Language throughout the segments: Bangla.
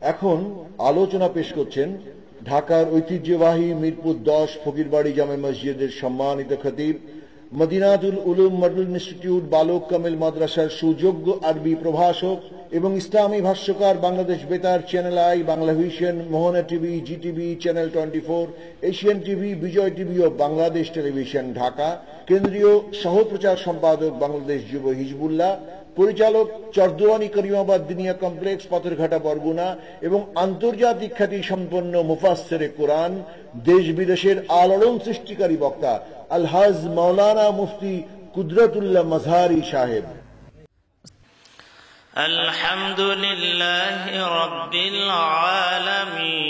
এখন আলোচনা পেশ করছেন ঢাকার ঐতিহ্যবাহী মিরপুর দশ ফকিরবাড়ি জামে মসজিদের সম্মানিত খতিব, মদিনাতুল উলুম মডেল ইনস্টিটিউট বালক কামিল মাদ্রাসার সুযোগ্য আরবি প্রভাষক এবং ইসলামী ভাষ্যকার বাংলাদেশ বেতার channel I, Bangla vision, Mohona TV Zee TV channel twenty four, Asian TV, Bijoy TV O Bangladesh television Dhaka, কেন্দ্রীয় সহপ্রচার সম্পাদক বাংলাদেশ যুব হিজবুল্লাহ পরিচালক চরদোয়ানি করিমাবাদ দিনিয়া কমপ্লেক্স পাথরঘাটা বরগুনা এবং আন্তর্জাতিক খ্যাতি সম্পন্ন মুফাসেরে কোরআন দেশ বিদেশের আলোড়ন সৃষ্টিকারী বক্তা আলহাজ মৌলানা মুফতি কুদরতুল্লাহ মজহারি সাহেব الحمد لله رب العالمين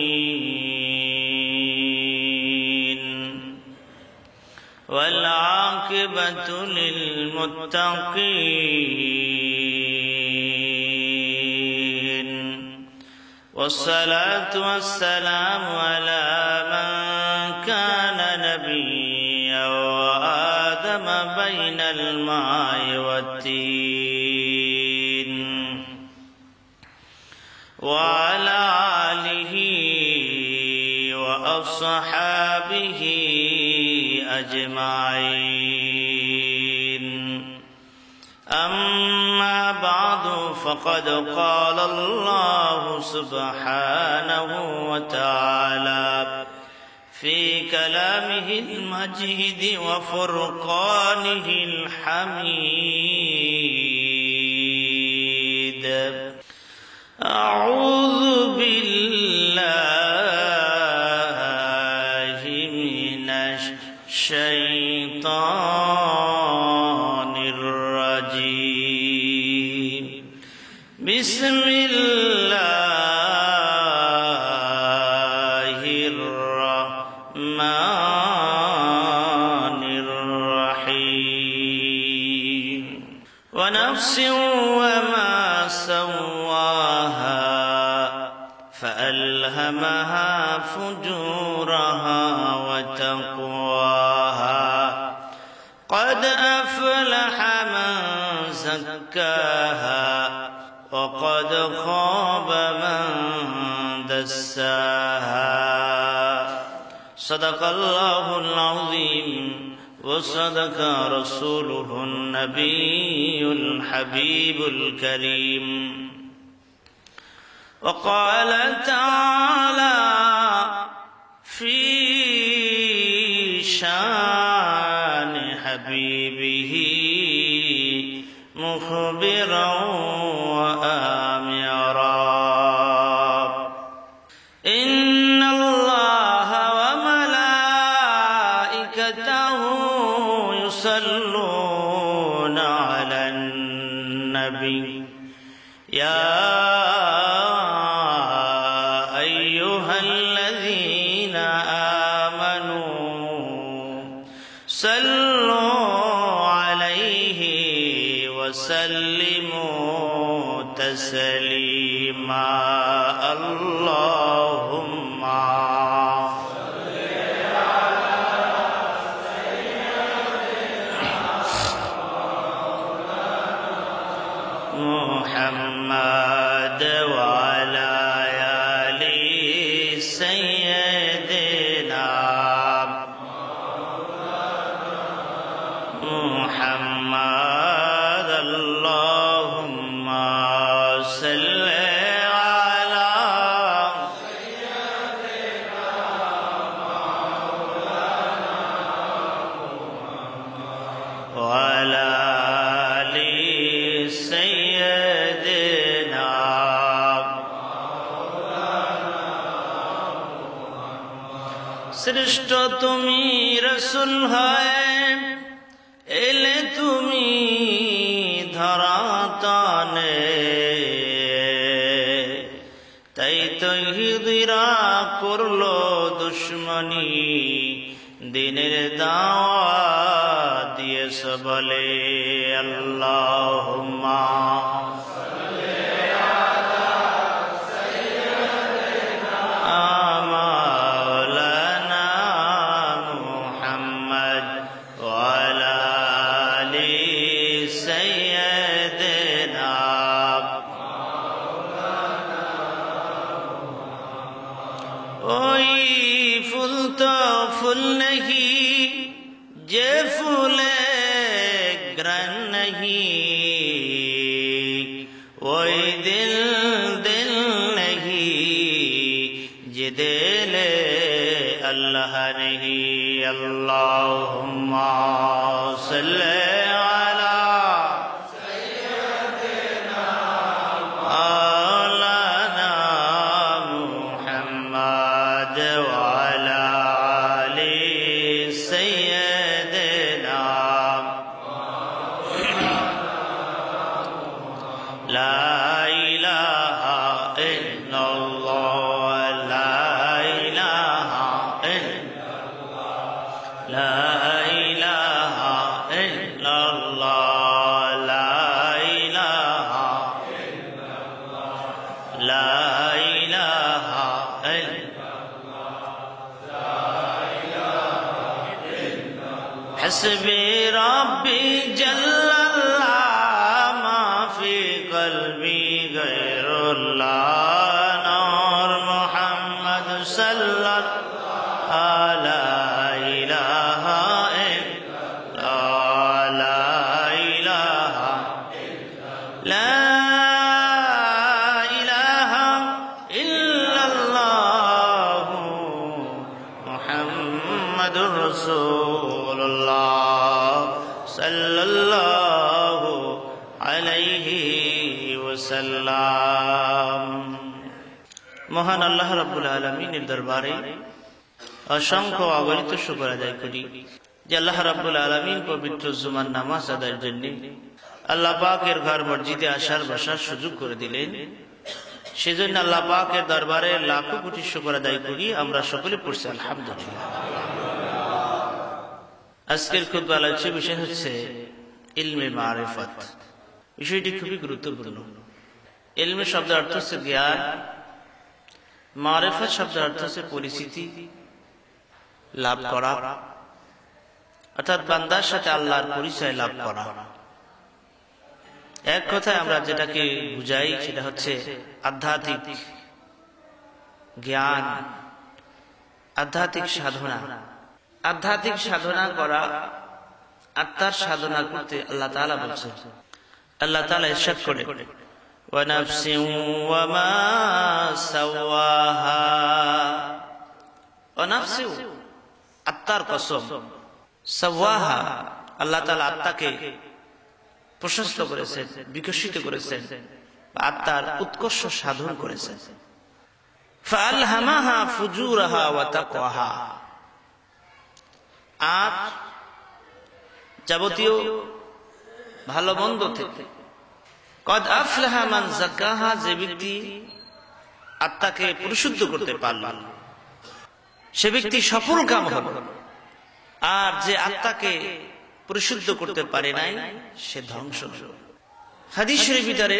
والعاقبة للمتقين. والصلاة والسلام على من كان نبيا وآدم بين الماء والتين. وعلى آله وأصحابه أجمعين. أما بعد فقد قال الله سبحانه وتعالى في كلامه المجيد وفرقانه الحميد أعوذ دساها صدق الله العظيم وصدق رسوله النبي الحبيب الكريم. وقال تعالى في شان حبيبه مخبرا শ্রেষ্ঠ তুমি রসুল হয়। এলে তুমি ধরাতনে। তাই তো হিদিরা করল দুশ্মনী, দিনের দাওয়া দিয়েছ বলে আল্লাহ سيدنا দরবারে অসংখ্য অগণিত শুকর আদায় করি যে আল্লাহ রাব্বুল আলমিন পবিত্র জুমার নামাজ আদায়ের জন্য আল্লাহ পাকের ঘর মসজিদে আসার বসার সুযোগ করে দিলেন। সেজন্য আল্লাহ পাকের দরবারে লাখো কোটি শুকর আদায় করি। আমরা সকলে পড়ছি, আলহামদুলিল্লাহ। আজকের খুব আলোচ্য বিষয় হচ্ছে ইলমে মারেফত। বিষয়টি খুবই গুরুত্বপূর্ণ। ইলমে শব্দের অর্থ হচ্ছে জ্ঞান। মারেফত শব্দের অর্থ হচ্ছে পরিচিতি লাভ করা। অর্থাৎ বান্দার সাথে আল্লাহর পরিচয় লাভ করা। এক কথায় আমরা যেটাকে বুঝাই সেটা হচ্ছে আধ্যাত্মিক জ্ঞান, আধ্যাত্মিক সাধনা। আধ্যাত্মিক সাধনা করা আত্মার সাধনা করতে আল্লাহ বলছেন। আল্লাহ ইরশাদ করে ونفس وما سواها ونفس আত্মার কসম সাওয়াহা আল্লাহ তাআলা আত্মাকে প্রশস্ত করেছেন বিকশিত করেছেন আত্মার উৎকর্ষ সাধন করেছেন ফালহামাহা ফুজুরাহা ওয়া তাকওয়াহা আর যাবতীয় ভালো মন্দ থেকে কদ আফলাহা জাক্কাহা যে ব্যক্তি আত্মাকে পরিশুদ্ধ করতে পারল, সে ব্যক্তি সফল কাম হল। আর যে আত্মাকে পরিশুদ্ধ করতে পারে নাই, সে ধ্বংস হাদিসের ভিতরে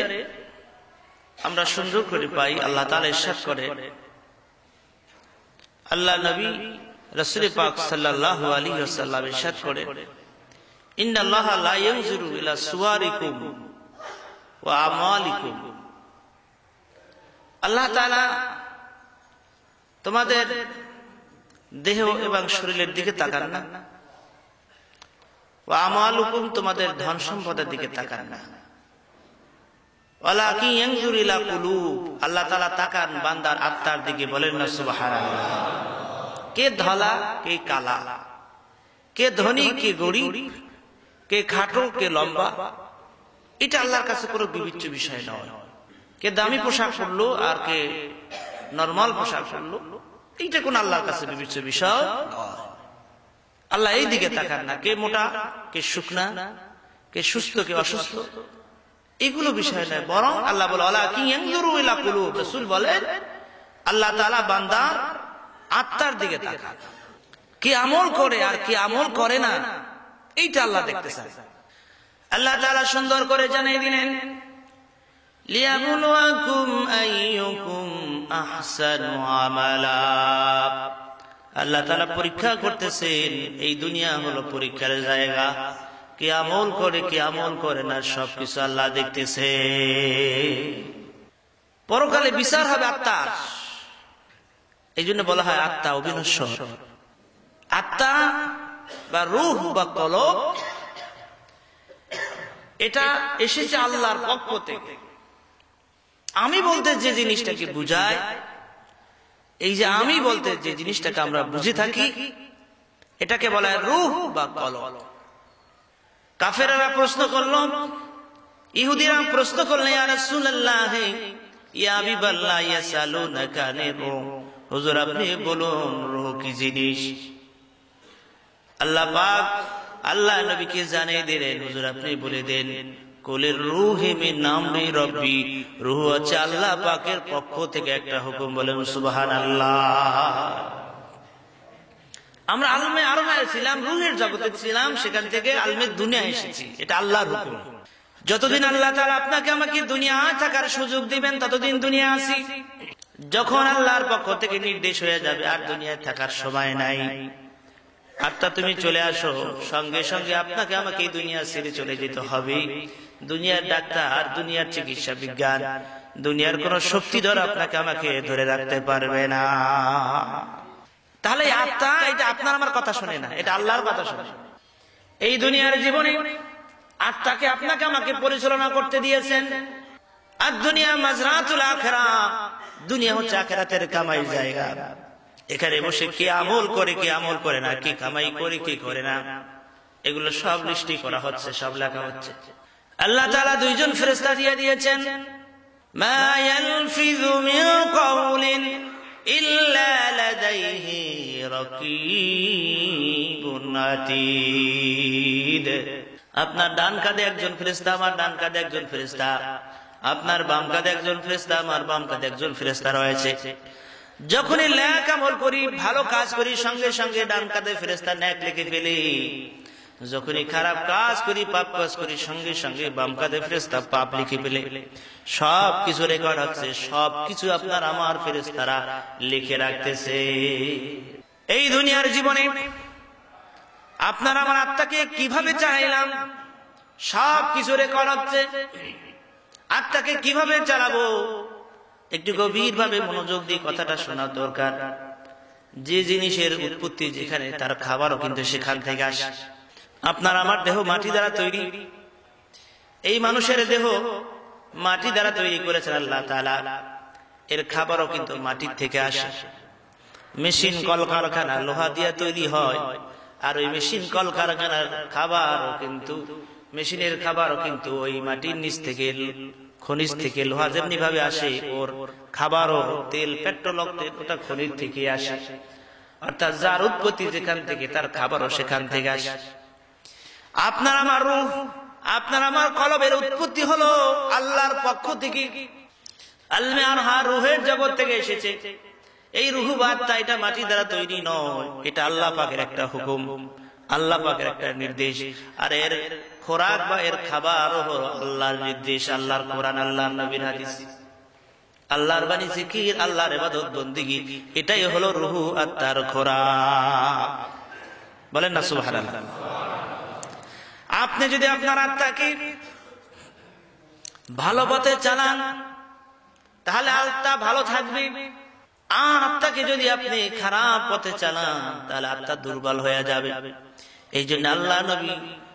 আমরা সুন্দর করে পাই, আল্লাহ তালা ইরশাদ করে, আল্লাহ নবী রসুল পাক সাল্লাহ আলী সাল্লাম ইরশাদ করে, ইন্নাল্লাহ লা ইয়ানজুরু ইলা সুওয়ারিকুম। আল্লাহ তোমাদের দেহ এবং শরীরের দিকে তাকান না। ওয়া আমালুকুম তোমাদের ধন সম্পদের দিকে তাকান না। আল্লাহ তাআলা তাকান বান্দার আত্মার দিকে বলেন না, সুবহানাল্লাহ। কে ধলা, কে কালা? কে ধনী, কে গরিব? কে খাটো, কে লম্বা? এটা আল্লাহর কাছে কোনো বিবিচ্য বিষয় নয়। কে দামি পোশাক পরলো আর কে নর্মাল পোশাক পরলো, এইটা কোন আল্লাহর কাছে বিবিচ্য বিষয় নয়। আল্লাহ এই দিকে তাকান না, কে মোটা, কে শুকনা, কে সুস্থ, কে অসুস্থ। এগুলো বিষয় নয়, বরং আল্লাহ বলে আল্লাহ বলেন, আল্লাহ তালা বান্দার আত্মার দিকে তাকান। কি আমল করে আর কি আমল করে না, এইটা আল্লাহ দেখতে চায়। আল্লাহ তাআলা সুন্দর করে জানিয়ে দিলেন আল্লাহ পরীক্ষা করতেছেন, এই দুনিয়া হলো পরীক্ষার জায়গা। কে আমল করে, কে আমল করে না, সবকিছু আল্লাহ দেখতেছে। পরকালে বিচার হবে আত্মার। এই জন্য বলা হয় আত্মা অবিনশ্বর আত্মা বা রুহ বা কলব এটা এসেছে আল্লাহর পক্ষ থেকে। আমি বলতে যে জিনিসটাকে বুঝায়? এই যে আমি বলতে যে জিনিসটাকে আমরা বুঝে থাকি এটাকে বলা হয় রুহ বা কলব কাফেরারা প্রশ্ন করল ইহুদিরা প্রশ্ন আনির হুজুর আপনি বলুন রূহ কি জিনিস? আল্লাহ পাক আল্লাহ নবীকে জানিয়ে দিলেন, হুজুর আপনি বলে দেন, কুলের রুহে মিন নামরি রব্বি, রূহ হচ্ছে আল্লাহ পাকের পক্ষ থেকে একটা হুকুম, বলেন সুবহানাল্লাহ। আমরা আলমে আরমায় ছিলাম, রুহের জগতে ছিলাম, সেখান থেকে আলমের দুনিয়া এসেছি, এটা আল্লাহর হুকুম। যতদিন আল্লাহ তাআলা আপনাকে আমাকে দুনিয়া থাকার সুযোগ দিবেন, ততদিন দুনিয়া আসি যখন আল্লাহর পক্ষ থেকে নির্দেশ হয়ে যাবে, আর দুনিয়ায় থাকার সময় নাই। আত্মা তুমি চলে আসো, সঙ্গে সঙ্গে আপনাকে আমাকে এই দুনিয়া ছেড়ে চলে যেতে হবে। দুনিয়ার ডাক্তার, দুনিয়ার চিকিৎসা বিজ্ঞান, দুনিয়ার কোন শক্তিধর আপনাকে আমাকে ধরে রাখতে পারবে না। তাহলে আত্মা এটা আপনার আমার কথা শোনে না, এটা আল্লাহর কথা শোনে। এই দুনিয়ার জীবনে আত্মাকে আপনাকে আমাকে পরিচালনা করতে দিয়েছেন। আর দুনিয়া মাজরাতুল আখেরা, দুনিয়া হচ্ছে আখেরাতের কামাই জায়গা। এখানে বসে কে আমল করে কে আমল করে না কে কামাই করে কে করে না এগুলো সব লিস্টি করা হচ্ছে সব লেখা হচ্ছে। আল্লাহ তাআলা দুইজন ফেরেশতা দিয়ে দিয়েছেন। আপনার ডান কাঁধে একজন ফেরেশতা আমার ডান কাঁধে একজন ফেরেশতা। আপনার বাম কাঁধে একজন ফেরেশতা আমার বাম কাঁধে একজন ফেরেশতা রয়েছে। যখনই ন্যাক আমল করি, ভালো কাজ করি, সঙ্গে সঙ্গে ডান কাঁধে ফেরেস্তা ন্যাক লিখে ফেলি। যখনই খারাপ কাজ করি, পাপ কাজ করি, সঙ্গে সঙ্গে বাম কাঁধে ফেরেস্তা পাপ লিখে ফেলে। সব কিছু রেকর্ড হচ্ছে সব কিছু আপনার আমার ফেরেস্তারা লিখে রাখতেছে। এই দুনিয়ার জীবনে আপনার আমার আত্মাকে কীভাবে চাইলাম সব কিছু রেকর্ড হচ্ছে। আত্মাকে কীভাবে চালাবো? একটু গভীর ভাবে মনোযোগ দিয়ে কথাটা শোনা দরকার। যে জিনিসের উৎপত্তি যেখানে তার খাবারও কিন্তু সেখান থেকে আসে। আপনার আমার দেহ মাটি দ্বারা তৈরি। এই মানুষের দেহ মাটি দ্বারা তৈরি করেছেন আল্লাহ তালা এর খাবারও কিন্তু মাটির থেকে আসে। মেশিন, কলকারখানা, লোহা দিয়ে তৈরি হয়। আর ওই মেশিন, কলকারখানার খাবারও কিন্তু, মেশিনের খাবারও কিন্তু ওই মাটির নিচ থেকে খনিজ থেকে লোহা যেমনি ভাবে আসে ওর খাবারও তেল পেট্রোল ওটা খনিজ থেকে আসে। অর্থাৎ যার উৎপত্তি যেখান থেকে তার খাবারও সেখান থেকে আসে। আপনার আমার রুহ আপনার আমার কলবের উৎপত্তি হলো আল্লাহর পক্ষ থেকে। আলমে আনহা রুহের জগৎ থেকে এসেছে। এই রুহু বার্তা এটা মাটি দ্বারা তৈরি নয় এটা আল্লাহ পাকের একটা হুকুম আল্লাহ পাকের একটা নির্দেশ। আর এর খোরাক বা এর খাবার আল্লাহর নির্দেশ, আল্লাহর কোরআন, আল্লাহর নবীর হাদিস। আল্লাহর বাণী, জিকির, আল্লাহর ইবাদত, বন্দিগি, এটাই হলো রুহু আর তার খোরাক। বলেন না, সুবহানাল্লাহ। আপনি যদি আপনার আত্মাকে ভালো পথে চালান, তাহলে আত্মা ভালো থাকবে। আর আত্মাকে যদি আপনি খারাপ পথে চালান, তাহলে আত্মা দুর্বল হয়ে যাবে। এই জন্য আল্লাহ নবী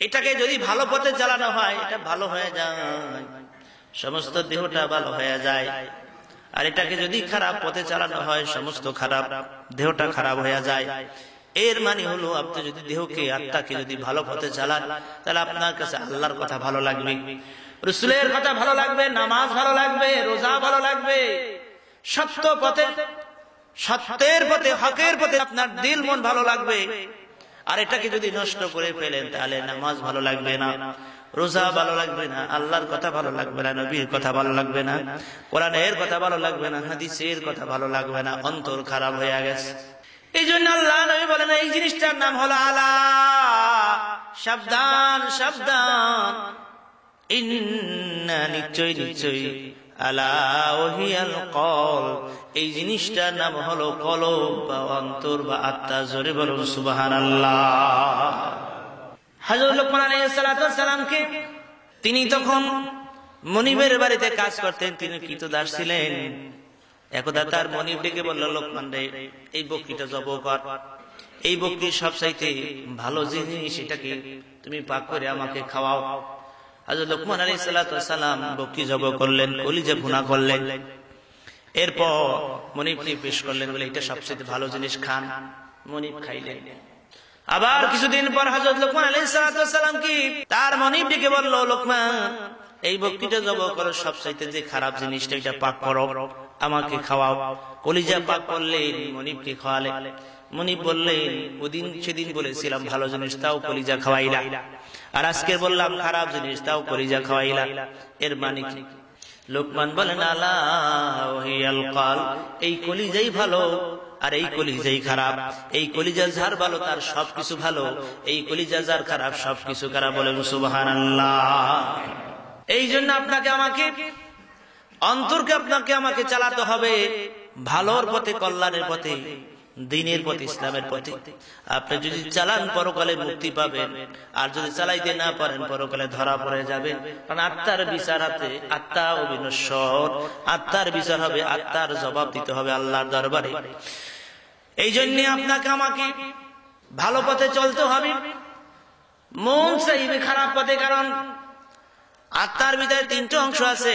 এটাকে যদি ভালো পথে চালানো হয়, এটা ভালো হয়ে যায়। সমস্ত দেহটা ভালো হয়ে যায়। আর এটাকে যদি খারাপ পথে চালানো হয়, সমস্ত খারাপ দেহটা খারাপ হয়ে যায়। এর মানে হলো, আপনি যদি দেহকে, আত্মাকে যদি ভালো পথে চালান, তাহলে আপনার কাছে আল্লাহর কথা ভালো লাগবে। রসুলের কথা ভালো লাগবে, নামাজ ভালো লাগবে, রোজা ভালো লাগবে। সত্য পথে, সত্যের পথে, হকের পথে আপনার দিল মন ভালো লাগবে। আর এটাকে যদি নষ্ট করে ফেলেন, তাহলে নামাজ ভালো লাগবে না, রোজা ভালো লাগবে না, আল্লাহর কথা ভালো লাগবে না, নবীর কথা ভালো লাগবে না, কোরআনের কথা ভালো লাগবে না, হাদিসের কথা ভালো লাগবে না, অন্তর খারাপ হয়ে গেছে। এই জন্য আল্লাহ নবী বলেন, এই জিনিসটার নাম হলো আলা। সাবধান সাবধান। নিশ্চয় নিশ্চয় আলা ওহিয়াল কল। এই জিনিসটার নাম হলো কলব বা অন্তর বা আত্মা, জোরে বলুন সুবাহান আল্লাহ হাজর লোকমান আলাইহিস সালামকে তিনি তখন মনিবের বাড়িতে কাজ করতেন, তিনি কৃতদাস ছিলেন। একদা তার মনিব ডেকে বলল, লোকমান রে, এই বকরিটা জব কর। এই বকরির সবচাইতে ভালো জিনিস এটাকে তুমি পাক করে আমাকে খাওয়াও। হাজর লোকমান আলী সালাম জব করলেন কলিজে ভুনা করলেন। এরপর পেশ করলেন, বলে, এটা সবচেয়ে ভালো জিনিস, খান। মনিব খাইলেন। আবার কিছুদিন পর লোকমান আলী সালাম কি, তার লোকমান, এই বকরিটা জব করো, সবচাইতে যে খারাপ জিনিসটা, এটা পাক করো। আমাকে খাওয়াও। কলিজা পাক করলেন মনিবকে খাওয়ালে। মনিব বললেন, ওদিন সেদিন বলেছিলাম ভালো জিনিস, তাও কলিজা খাওয়াইলা। আর আজকে বললাম, খারাপ জিনিস, তাও কলিজা খাওয়াইলা। এর মানে কি? লোকমান বলেন আল্লাহ এই কলি। কলিজাই ভালো, আর এই কলিজাই খারাপ। এই কলিজা যার ভালো, তার সবকিছু ভালো। এই কলিজা যার খারাপ, সবকিছু খারাপ বলেন সুবাহান এই জন্য আপনাকে আমাকে, অন্তরকে আপনাকে আমাকে চালাতে হবে, ভালোর পথে, কল্যাণের পথে। দিনের পথে ইসলামের পথে। আপনি যদি চালান, পরকালে মুক্তি পাবেন। আর যদি চালাইতে না পারেন, পরকালে ধরা পড়ে যাবেন কারণ আত্মার বিচার হাতে আত্মা অবিনশ্বর। আত্মার বিচার হবে, আত্মার জবাব দিতে হবে আল্লাহর দরবারে। এই জন্য আপনাকে আমাকে ভালো পথে চলতে হবে। মন চাইবে খারাপ পথে, কারণ আত্মার ভিতরে তিনটে অংশ আছে।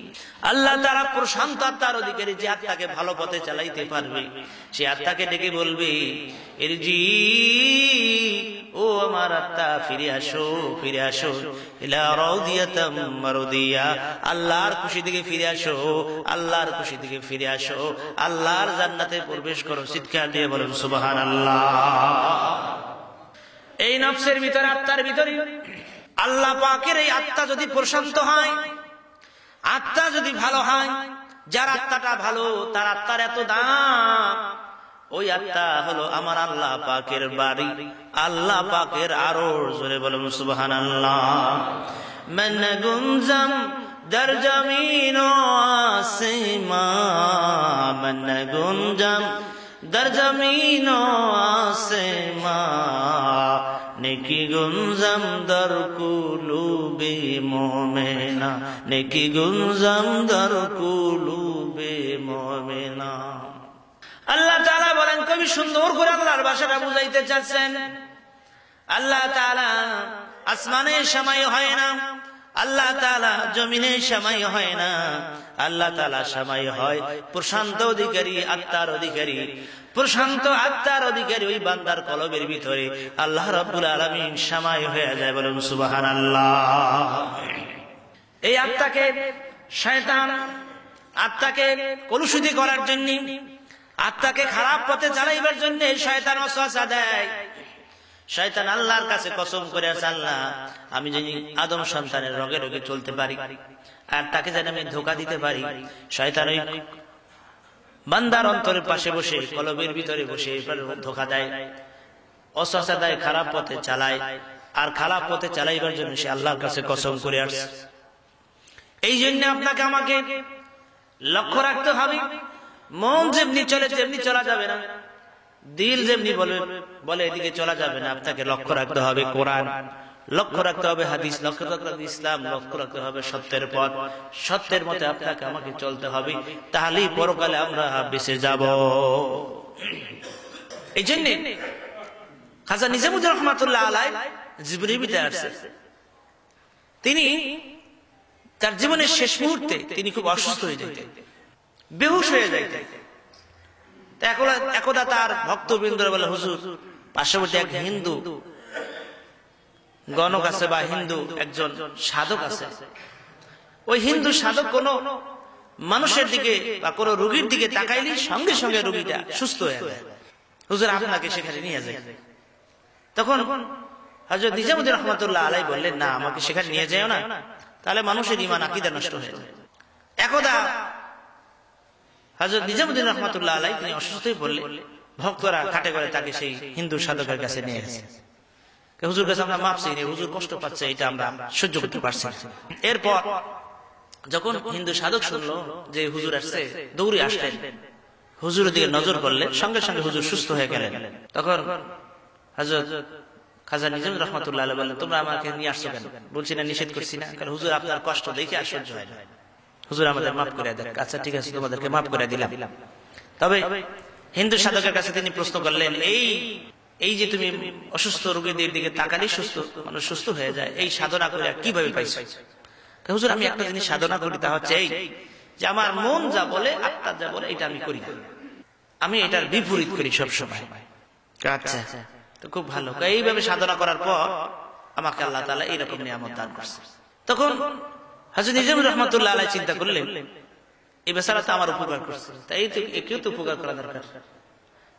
আল্লাহ তারা প্রশান্ত আত্মার অধিকারী, যে আত্মাকে ভালো পথে চালাইতে পারবে, সে আত্মাকে ডেকে বলবে এর জি ও আমার আত্মা, ফিরে আসো ফিরে আসো আল্লাহর খুশি দিকে ফিরে আসো, আল্লাহর খুশি দিকে ফিরে আসো, আল্লাহর জান্নাতে প্রবেশ করো, চিৎকার দিয়ে বলুন সুবাহান আল্লাহ এই নফসের ভিতরে আত্মার ভিতরে আল্লাহ পাকের এই আত্মা যদি প্রশান্ত হয় আত্মা যদি ভালো হয় যার আত্মাটা ভালো তার আত্মার এত দাম ওই আত্মা হলো আমার আল্লাহ পাকের বাড়ি আল্লাহ পাকের আরো জোরে বলুন সুবহান আল্লাহ من গুঞ্জম در জমিন আসিমা من গুঞ্জম در জমিন আসিমা নেকি গুঞ্জম দর কুলুবে মোমেনা, নেকি গুঞ্জম দর কুলুবে মোমেনা। আল্লাহ তাআলা বলেন, কবি সুন্দর করে আল্লাহর ভাষাটা বুঝাইতে চাচ্ছেন। আল্লাহ তাআলা আসমানে সময় হয় না, আল্লাহ তালা জমিনে সময় হয় না, আল্লাহ তালা সময় হয় প্রশান্ত অধিকারী, আত্মার অধিকারী। প্রশান্ত আত্মার অধিকারী ওই বান্দার কলবের ভিতরে আল্লাহ রব্বুল আলমিন সময় হয়ে যায় বলুন সুবাহান আল্লাহ এই আত্মাকে শয়তান, আত্মাকে কলুষিতি করার জন্য, আত্মাকে খারাপ পথে চালাইবার জন্য শয়তান অশ্বাসা দেয়। শয়তান আল্লাহর কাছে কসম করে আছে, আল্লাহ, আমি যদি আদম সন্তানের রগে রোগে চলতে পারি, আর তাকে যেন আমি ধোকা দিতে পারি। শয়তান ওই বান্দার অন্তরের পাশে বসে, কলবের ভিতরে বসে ধোকা দেয়। অশ্বাসা দেয়, খারাপ পথে চালায়। আর খারাপ পথে চালাইবার জন্য সে আল্লাহর কাছে কসম করে আসছে। এই জন্য আপনাকে আমাকে লক্ষ্য রাখতে হবে। মন যেমনি চলে, তেমনি চলা যাবে না। দিল যেমনি বলে বলে এদিকে চলা যাবে না। আপনাকে লক্ষ্য রাখতে হবে কোরআন। লক্ষ্য রাখতে হবে হাদিস, লক্ষ্য রাখতে হবে ইসলাম, লক্ষ্য রাখতে হবে সত্যের পথ। সত্যের মতে আপনাকে আমাকে চলতে হবে, তাহলেই পরকালে আমরা বেঁচে যাব। এই জন্য খাজা নিজামুদ্দিন রহমাতুল্লাহ আলাই জিবরিবিতে আসছে। তিনি তার জীবনের শেষ মুহূর্তে তিনি খুব অসুস্থ হয়ে যেতেন বেহুশ হয়ে যাইতে তা একদা- একদা তার ভক্তবৃন্দ বলে, হুজুর, পার্শ্ববর্তী এক হিন্দু গণক আছে বা হিন্দু একজন সাধক আছে। ওই হিন্দু সাধক কোন মানুষের দিকে বা কোন রোগীর দিকে তাকাইলে সঙ্গে সঙ্গে রোগীটা সুস্থ হয়ে যায়। হুজুর, আপনাকে সেখানে নিয়ে যায় তখন হজরত নিজামুদ্দিন রহমতুল্লাহ আলাই বললেন, না, আমাকে সেখানে নিয়ে যাও না। তাহলে মানুষের ইমান আকিদা নষ্ট হয়ে যায় একদা হজরত নিজামুদ্দিন রহমতুল্লাহ আলাই তিনি অসুস্থই বললেন ভক্তরা খাটে করে তাকে সেই হিন্দু সাধকের কাছে নিয়ে গেছে। হুজুর কাছে আমরা মাপছি নি হুজুর কষ্ট পাচ্ছে, এটা আমরা সহ্য করতে পারছি এরপর যখন হিন্দু সাধক শুনলো যে হুজুর আসছে, দৌড়ে আসলেন, হুজুরের দিকে নজর করলেন, সঙ্গে সঙ্গে হুজুর সুস্থ হয়ে গেলেন। তখন হজরত খাজা নিজাম রহমতুল্লাহ বললেন, তোমরা আমাকে নিয়ে আসছো কেন? বলছি, না, নিষেধ করছি না। কারণ হুজুর আপনার কষ্ট দেখে আর সহ্য হয় না। হুজুর আমাদের মাফ করে দেন। আচ্ছা ঠিক আছে, তোমাদেরকে মাফ করে দিলাম। তবে হিন্দু সাধকের কাছে তিনি প্রশ্ন করলেন, এই এই যে তুমি অসুস্থ রোগীদের দিকে তাকালে সুস্থ, মানুষ সুস্থ হয়ে যায়, এই সাধনা করে কীভাবে পাইছো? হুজুর, আমি একটা জিনিস সাধনা করি, তা হচ্ছে এই যে আমার মন যা বলে আত্মা যা বলে, এটা আমি করি আমি এটার বিপরীত করি সব সময় আচ্ছা তো খুব ভালো। এইভাবে সাধনা করার পর আমাকে আল্লাহ তালা এইরকম নিয়ামত দান করছে। তখন হাজর নিজাম রহমতুল্লাহ আলাই চিন্তা করলেন, এই বেচারা তো আমার উপকার করছে। তাই তো, একেও তো উপকার করা দরকার।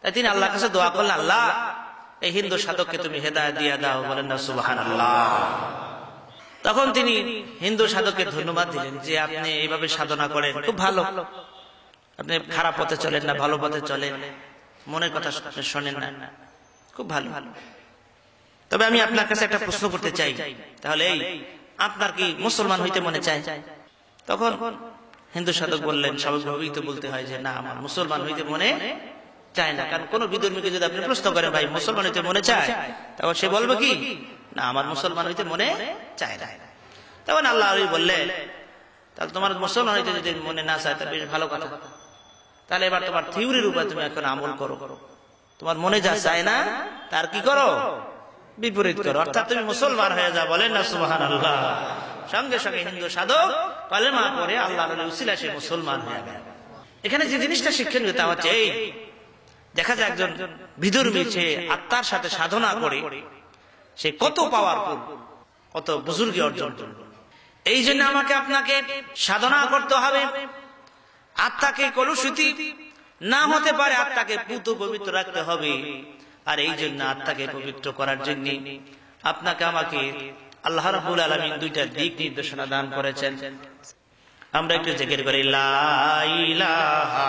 তাই তিনি আল্লাহর কাছে দোয়া করলেন, আল্লাহ এই হিন্দু সাধককে তুমি হেদায় দিয়ে দাও বলেন না সুবাহান তখন তিনি হিন্দু সাধককে ধন্যবাদ দিলেন যে আপনি এইভাবে সাধনা করেন, খুব ভালো। আপনি খারাপ পথে চলেন না, ভালো পথে চলেন। মনের কথা শোনেন না, খুব ভালো। তবে আমি আপনার কাছে একটা প্রশ্ন করতে চাই। তাহলে এই, আপনার কি মুসলমান হইতে মনে চায়? তখন হিন্দু সাধক বললেন স্বাভাবিকভাবেই তো বলতে হয় যে, না, আমার মুসলমান হইতে মনে চায় না। কারণ কোন বিধর্মীকে যদি আপনি প্রশ্ন করেন, ভাই, মুসলমান হইতে মনে চায়? তখন সে বলবে কি? না, আমার মুসলমান হইতে মনে চায় না। তখন আল্লাহ আলী বললেন তাহলে তোমার মুসলমান হইতে যদি মনে না চায়, তাহলে বেশ ভালো কথা। তাহলে এবার তোমার থিউরির উপরে তুমি এখন আমল করো। তোমার মনে যা চায় না, তার কি করো? বিপরীত করো। অর্থাৎ তুমি মুসলমান হয়ে যা বলেন না সুবাহান আল্লাহ সঙ্গে সঙ্গে হিন্দু সাধক কালেমা করে আল্লাহ উসিলা সে মুসলমান হয়ে গেল। এখানে যে জিনিসটা শিক্ষণীয় তা হচ্ছে এই দেখা যায় একজন বিধর্মী সে আত্মার সাথে সাধনা করে সে কত পাওয়ার কত বুজুর্গি অর্জন করল। এই জন্য আমাকে আপনাকে সাধনা করতে হবে। আত্মাকে কলুষিতি না হতে পারে আত্মাকে পুত পবিত্র রাখতে হবে। আর এই জন্য আত্মাকে পবিত্র করার জন্য আপনাকে আমাকে আল্লাহ রাবুল আলমিন দুইটা দিক নির্দেশনা দান করেছেন। আমরা একটু জেকের করি লাইলাহা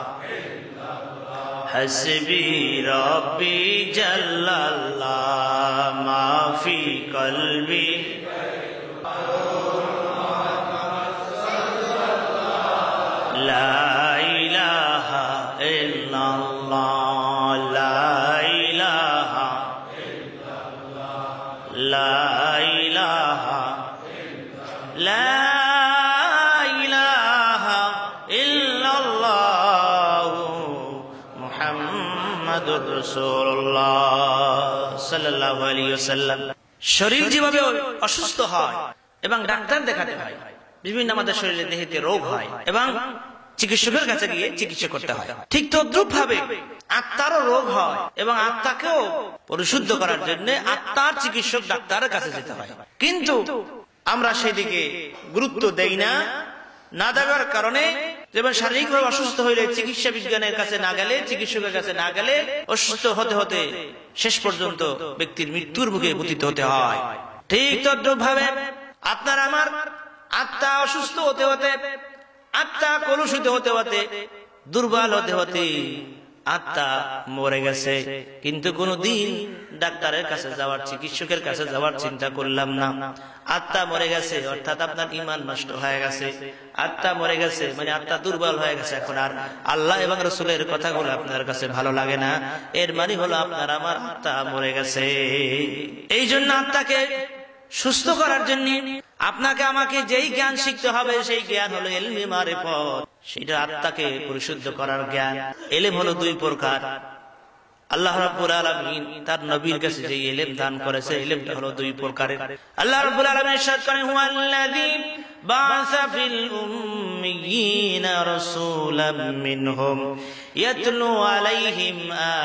حسبی ربی جل اللہ معافی قلبی۔ لا الہ الا اللہ لا الہ لا শরীর যেভাবে অসুস্থ হয় এবং ডাক্তার দেখাতে হয়, বিভিন্ন আমাদের শরীরে দেহেতে রোগ হয় এবং চিকিৎসকের কাছে গিয়ে চিকিৎসা করতে হয়। ঠিক তদ্রুপ ভাবে আত্মারও রোগ হয় এবং আত্মাকেও পরিশুদ্ধ করার জন্য আত্মার চিকিৎসক ডাক্তারের কাছে যেতে হয়। কিন্তু আমরা সেদিকে গুরুত্ব দেই না। না দেওয়ার কারণে যেমন শারীরিকভাবে অসুস্থ হইলে চিকিৎসা বিজ্ঞানের কাছে না গেলে, চিকিৎসকের কাছে না গেলে অসুস্থ হতে হতে শেষ পর্যন্ত ব্যক্তির মৃত্যুর মুখে পতিত হতে হয়। ঠিক তদ্রুপ ভাবে আপনার আমার আত্মা অসুস্থ হতে হতে, আত্মা কলুষিত হতে হতে, দুর্বল হতে হতে আত্মা মরে গেছে। কিন্তু কোনদিন ডাক্তারের কাছে যাওয়ার, চিকিৎসকের কাছে যাওয়ার চিন্তা করলাম না। আত্মা মরে গেছে, অর্থাৎ আপনার ইমান নষ্ট হয়ে গেছে। আত্মা মরে গেছে মানে আত্মা দুর্বল হয়ে গেছে এখন আর। আল্লাহ এবং রসুলের কথাগুলো আপনার কাছে ভালো লাগে না। এর মানে হলো আপনার, আমার আত্মা মরে গেছে। এই জন্য আত্মাকে সুস্থ করার জন্য আপনাকে আমাকে যেই জ্ঞান শিখতে হবে, সেই জ্ঞান হলো এলমি মারে পথ সেটা আত্মাকে পরিশুদ্ধ করার জ্ঞান। এলেম হলো দুই প্রকার। আল্লাহ রাব্বুল আলামিন তার নবীর কাছে যে ইলম দান করেছে ইলমটা হলো দুই প্রকারের। আল্লাহ রাব্বুল আলামিন ইরশাদ করেন, হুয়াল্লাযী বা'সা ফিল উম্মিয়িনা রাসূলাম মিনহুম ইয়াতলু আলাইহিম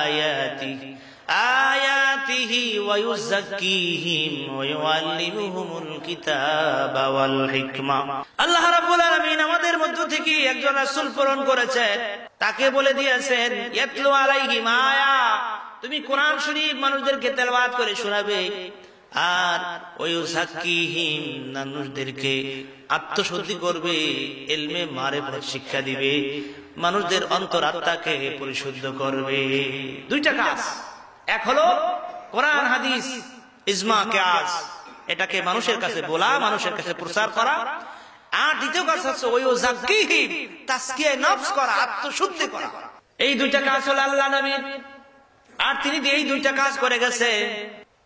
আয়াতিহি آياته ويزكيهم ويعلمهم الكتاب والحكمة আল্লাহ রাব্বুল আলামিন আমাদের মধ্য থেকে একজন রাসূল প্রেরণ করেছেন তাকে বলে দিয়েছেন ইয়াতলু আলাইহিম আয়া তুমি কোরআন শরীফ মানুষদেরকে তেলাওয়াত করে শোনাবে আর ওই সাকিহিম মানুষদেরকে আত্মশুদ্ধি করবে এলমে মারে শিক্ষা দিবে মানুষদের অন্তর আত্মাকে পরিশুদ্ধ করবে দুইটা কাজ এক হলো কোরআন, হাদিস, ইজমা, কেয়াস। এটাকে মানুষের কাছে বলা, মানুষের কাছে প্রচার করা। আর দ্বিতীয় কাজ হচ্ছে ওই করা, আত্মশুদ্ধি করা। এই দুইটা কাজ হলো আল্লাহ নবীর আর তিনি এই দুইটা কাজ করে গেছে,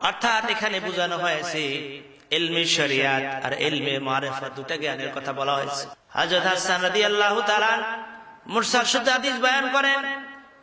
অর্থাৎ এখানে বোঝানো হয়েছে এলমে শরিয়াত আর এলমে মারেফা দুটা জ্ঞানের কথা বলা হয়েছে। হযরত হাসান রাদিয়াল্লাহু তাআলা মুরসাল শুদ্ধ হাদিস বয়ান করেন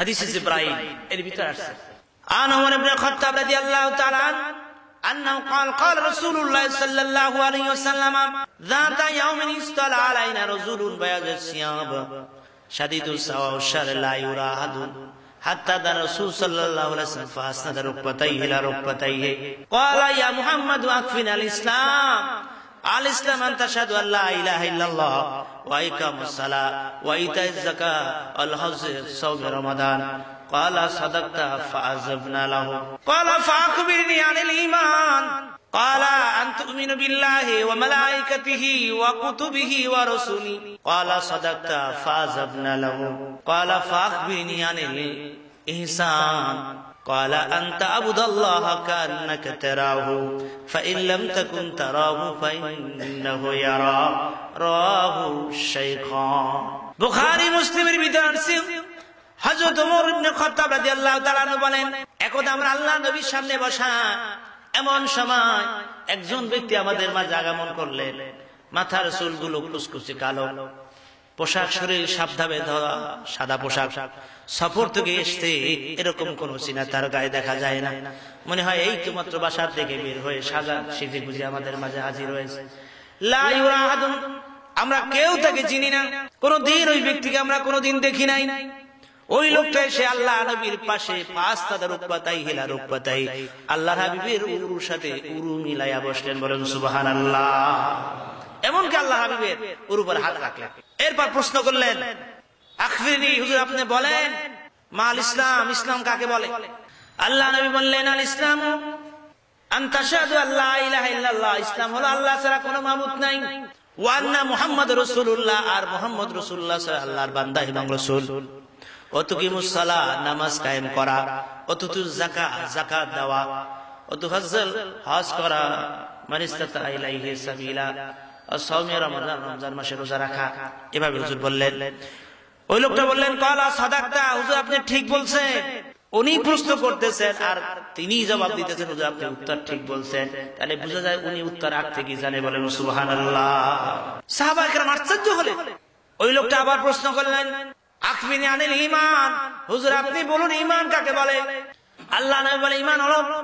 হাদিস ইব্রাহিম এর ভিতরে আসছে عن عمر بن الخطاب رضي الله تعالى عنه أنه قال قال رسول الله صلى الله عليه وسلم ذات يوم استطلع علينا رجل بياض الثياب شديد السواد الشر لا يرى أحد حتى ذا الرسول صلى الله عليه وسلم فأسند ركبتيه إلى ركبتيه قال يا محمد أكفنا الإسلام আল ইসলাম আন তাশহাদু আল্লা ইলাহা ইল্লাল্লাহ ওয়া ইকামুস সালাহ ওয়া ইতাইজ যাকাত আল হজ সাওম রমাদান قال صدقت فعذبنا له. قال فاخبرني عن الايمان قال أن تؤمن بالله وملائكته وكتبه ورسله. قال صدقت فعذبنا له. قال فاخبرني عن الإحسان قال أن تعبد الله كأنك تراه فإن لم تكن تراه فإنه يرى رواه الشيخان বুখারী মুসলিমের ভিতরে আসছে হযরত ওমর ইবনে খাত্তাব রাদিয়াল্লাহু তাআলা বলেন একদা আমরা আল্লাহ নবীর সামনে বসা এমন সময় একজন ব্যক্তি আমাদের মাঝে আগমন করলেন মাথার চুলগুলো কুচকুচে কালো পোশাক শরীর সাবধাবে ধরা, সাদা পোশাক সফর থেকে এসতে এরকম কোন চিনা তার গায়ে দেখা যায় না। মনে হয় এই তো মাত্র বাসার থেকে বের হয়ে সাজা সেজে গুজে আমাদের মাঝে হাজির হয়েছে। আমরা কেউ তাকে চিনি না। কোনদিন ওই ব্যক্তিকে আমরা কোনদিন দেখি নাই। ওই লোকটা এসে আল্লাহ নবীর পাশে পাঁচ তাদের রূপপাতাই হেলা রূপপাতাই আল্লাহ হাবিবের উরুর সাথে উরু মিলাইয়া বসলেন, বলেন সুবাহান আল্লাহ এমনকি আল্লাহ হাবিবের ওর হাত রাখলেন। এরপর প্রশ্ন করলেন আপনি বলেন, মাল ইসলাম ইসলাম কাকে বলে? আল্লাহ নবী বললেন, আল ইসলাম ইসলাম হলো আল্লাহ ছাড়া মাবুদ নাই। ওয়ান্না আর মুহাম্মদ বান্দা নামাজ কায়েম করা। অতুতু হজ করা। সাবিলা। সৌমে রমজান রমজান মাসে রোজা রাখা। এভাবে হুজুর বললেন। ওই লোকটা বললেন কলা সাদাকতা হুজুর আপনি ঠিক বলছেন। উনি প্রশ্ন করতেছেন আর তিনি জবাব দিতেছেন হুজুর আপনি উত্তর ঠিক বলছেন। তাহলে বোঝা যায় উনি উত্তর আগ থেকে জানে বলেন সাহাবা একরাম আশ্চর্য হলেন। ওই লোকটা আবার প্রশ্ন করলেন আখবিনি আনিল ইমান? হুজুর আপনি বলুন ইমান কাকে বলে? আল্লাহ নবী বলে ইমান হলো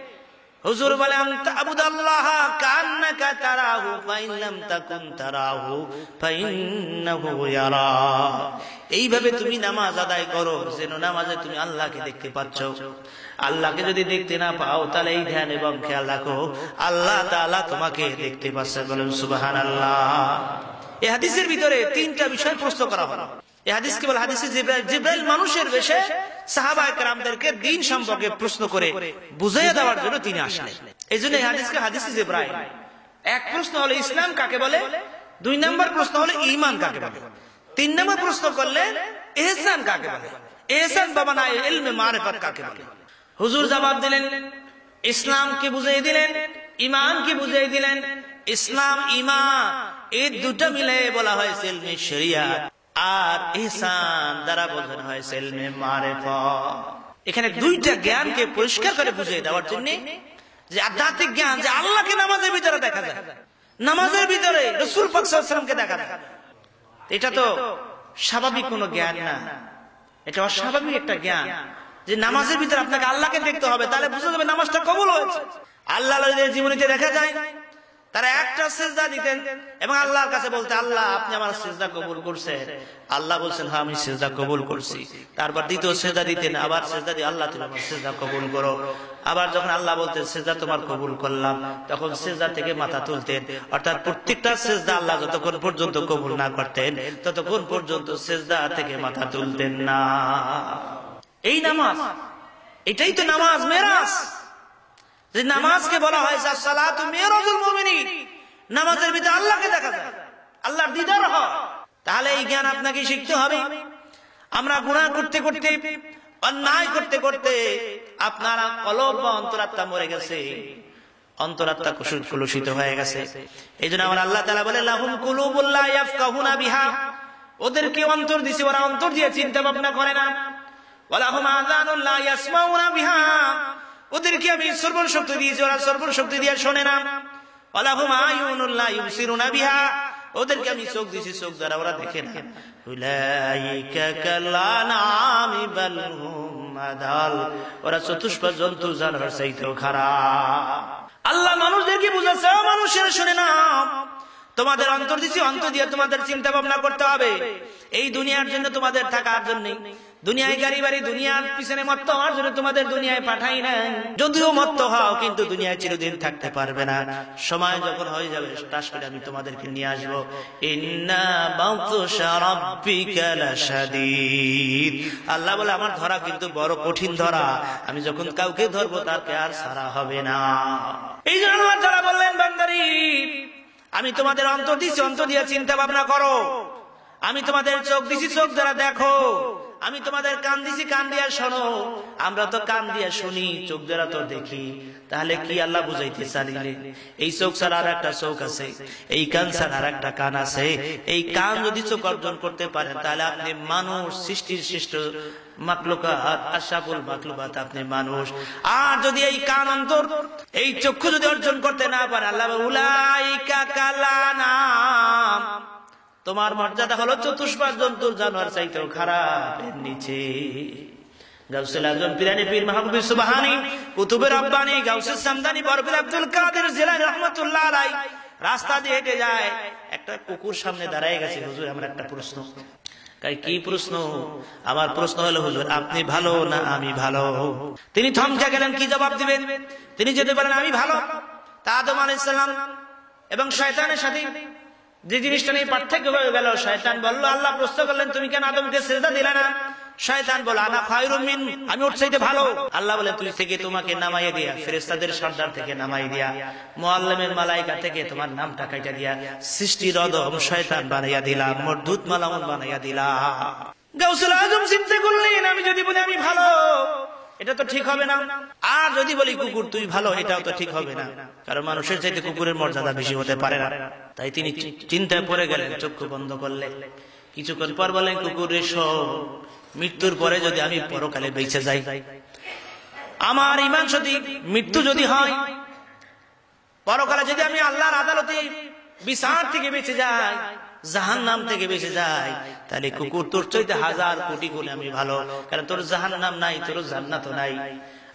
হুজুর বলে এইভাবে তুমি নামাজ আদায় করো, যেন নামাজে তুমি আল্লাহকে দেখতে পাচ্ছ। আল্লাহকে যদি দেখতে না পাও, তাহলে এই ধ্যান এবং খেয়াল রাখো। আল্লাহ তাআলা তোমাকে দেখতে পাচ্ছে, বলেন সুবহানাল্লাহ। এই হাদিসের ভিতরে তিনটা বিষয় প্রশ্ন করা হলো। প্রশ্ন করে দেওয়ার জন্য তিনি আসলেন। এই জন্য এক প্রশ্ন হলো ইসলাম কাকে বলে? দুই নম্বর প্রশ্ন হলো ইমান কাকে বলে? তিন নম্বর প্রশ্ন করলে এহসান কাকে বলে? এহসান বাবা কাকে বলে? হুজুর জবাব দিলেন ইসলামকে বুঝিয়ে দিলেন ইমানকে বুঝিয়ে দিলেন। ইসলাম ইমান এই দুটো মিলে বলা হয়েছে শরিয়াত আর ইহসান দ্বারা বোঝানো হয়েছে ইলমে মারেফত এখানে দুইটা জ্ঞানকে পরিষ্কার করে বুঝিয়ে দেওয়ার জন্য যে আধ্যাত্মিক জ্ঞান যে আল্লাহকে নামাজের ভিতরে দেখা যায়, নামাজের ভিতরে রসুল পাকসালামকে দেখা যায়। এটা তো স্বাভাবিক কোনো জ্ঞান না। এটা অস্বাভাবিক একটা জ্ঞান যে নামাজের ভিতরে আপনাকে আল্লাহকে দেখতে হবে, তাহলে বুঝতে যাবে নামাজটা কবল হয়েছে। আল্লাহ জীবনীতে দেখা যায় তারা একটা সেজদা দিতেন এবং আল্লাহর কাছে বলতে, আল্লাহ, আপনি আমার সেজদা কবুল করছেন। আল্লাহ বলছেন হ্যাঁ আমি সেজদা কবুল করছি। তারপর দ্বিতীয় সেজদা দিতেন, আবার সেজদা দিয়ে, আল্লাহ, তুমি আমার সেজদা কবুল করো। আবার যখন আল্লাহ বলতেন, সেজদা তোমার কবুল করলাম, তখন সেজদা থেকে মাথা তুলতেন। অর্থাৎ প্রত্যেকটা সেজদা আল্লাহ যতক্ষণ পর্যন্ত কবুল না করতেন, ততক্ষণ পর্যন্ত সেজদা থেকে মাথা তুলতেন না। এই নামাজ, এটাই তো নামাজ, মেরাজ। যে নামাজকে বলা হয় নামাজের ভিতরে আল্লাহকে দেখা যায় দিদার হয়। তাহলে এই জ্ঞান আপনাকে শিখতে হবে। আমরা গুনাহ করতে করতে, অন্যায় করতে করতে আপনারা কলব বা অন্তরাত্মা মরে গেছে। অন্তরাত্মা হয়ে গেছে। এই জন্য আমার আল্লাহ তালা বলে, লাহুম কুলুবুল্লাহ বিহা। ওদেরকে অন্তর দিছে, ওরা অন্তর দিয়ে চিন্তা ভাবনা করে না। ওয়ালাহুম আযানুল্লাহ ইয়াসমাউনা বিহা। ওদেরকে আমি সর্বর শক্তি দিয়েছি, ওরা সর্বর শক্তি দিয়ে শোনে না। ওয়ালাহুম আয়ুনুল্লাহ ইউসিরুনা বিহা। ওদেরকে আমি চোখ দিয়েছি, চোখ দ্বারা ওরা দেখে না। ওরা চতুষ্পা জন্তু, জানোয়ার চাইতেও খারাপ। আল্লাহ মানুষদেরকে বুঝাচ্ছে মানুষের শুনে না। তোমাদের অন্তর দিছি, অন্তর দিয়ে তোমাদের চিন্তা ভাবনা করতে হবে। এই দুনিয়ার জন্য তোমাদের থাকার জন্য। দুনিয়ায় গাড়ি বাড়ি, দুনিয়ার পিছনে মত্ত হওয়ার জন্য তোমাদের দুনিয়ায় পাঠাই না যদিও মত্ত হও, কিন্তু দুনিয়ায় চিরদিন থাকতে পারবে না। সময় যখন হয়ে যাবে করে আমি তোমাদেরকে নিয়ে আসব। আল্লাহ বলে, আমার ধরা কিন্তু বড় কঠিন ধরা। আমি যখন কাউকে ধরবো, তাকে আর সারা হবে না। এই জন্য তারা বললেন, বান্দারি, আমি তোমাদের অন্তর দিচ্ছি অন্তর দিয়ে চিন্তা ভাবনা করো। আমি তোমাদের চোখ দিছি, চোখ দ্বারা দেখো। আমি তোমাদের কান দিছি, কান দিয়া শোনো। আমরা তো কান দিয়া শুনি, চোখ দ্বারা তো দেখি। তাহলে কি আল্লাহ বুঝাইতে চালিলে? এই চোখ ছাড়া আর একটা চোখ আছে, এই কান ছাড়া আর একটা কান আছে। এই কান যদি চোখ অর্জন করতে পারেন, তাহলে আপনি মানুষ, সৃষ্টির সৃষ্ট আর যদি এই কান অন্তর, এই চক্ষু যদি অর্জন করতে না পারে, আল্লাহ উলাইকা কালানাম তোমার মর্যাদা হলো চতুষ্পাদ জন্তুর জানোয়ার চাইতেও খারাপ। নিচে কুতুবের রাস্তা দিয়ে হেঁটে যায়, একটা কুকুর সামনে দাঁড়ায় গেছে। আমার একটা প্রশ্ন। কি প্রশ্ন? আমার প্রশ্ন হলো আপনি ভালো না আমি ভালো? তিনি থমকে গেলেন, কি জবাব দিবেন? তিনি যেতে পারেন, আমি ভালো। তা আদম আলাইসাল্লাম এবং শয়তানের সাথে যে জিনিসটা নিয়ে পার্থক্য হয়ে গেল, শয়তান বলল, আল্লাহ প্রশ্ন করলেন, তুমি কেন আদমকে সেজদা দিলে না? শয়তান বল আনা খায়রুমিন আমি ওর চাইতে ভালো। আল্লাহ বলে তুই থেকে তোমাকে নামাইয়ে দিয়া ফেরেস্তাদের সর্দার থেকে নামাই দিয়া মোয়াল্লামের মালাইকা থেকে তোমার নামটা কাইটা দিয়া, সৃষ্টির অদম শয়তান বানাইয়া দিলাম মর্দুত মালামন বানাইয়া দিলাম গাউসুল আজম চিন্তা করলেন, আমি যদি বলি আমি ভালো এটা তো ঠিক হবে না। আর যদি বলি, কুকুর, তুই ভালো, এটাও তো ঠিক হবে না। কারণ মানুষের চাইতে কুকুরের মর্যাদা বেশি হতে পারে না। তাই তিনি চিন্তায় পড়ে গেলেন, চক্ষু বন্ধ করলে। কিছুক্ষণ পর বলেন কুকুরের সব মৃত্যুর পরে যদি আমি পরকালে বেঁচে যাই, আমার ইমান সতী, মৃত্যু যদি হয়, পরকালে যদি আমি আল্লাহর আদালতে বিচার থেকে বেঁচে যাই জাহান নাম থেকে বেঁচে যায়। তাহলে কুকুর তোর চৈতে হাজার কোটি গুণে আমি ভালো, কারণ তোর জাহান নাম নাই, তোর জান্নাত নাই।